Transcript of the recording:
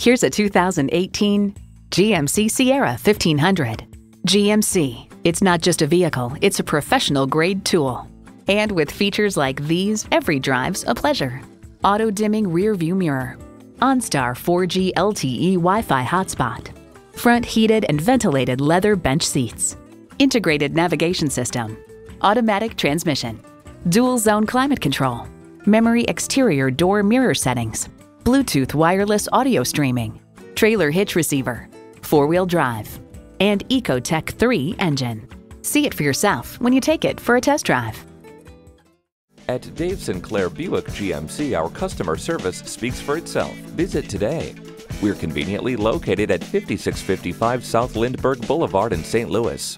Here's a 2018 GMC Sierra 1500. GMC, it's not just a vehicle, it's a professional grade tool. And with features like these, every drive's a pleasure. Auto dimming rear view mirror, OnStar 4G LTE Wi Fi hotspot, front heated and ventilated leather bench seats, integrated navigation system, automatic transmission, dual zone climate control, memory exterior door mirror settings, Bluetooth wireless audio streaming, trailer hitch receiver, four wheel drive, and Ecotec 3 engine. See it for yourself when you take it for a test drive. At Dave Sinclair Buick GMC, our customer service speaks for itself. Visit today. We're conveniently located at 5655 South Lindbergh Boulevard in St. Louis.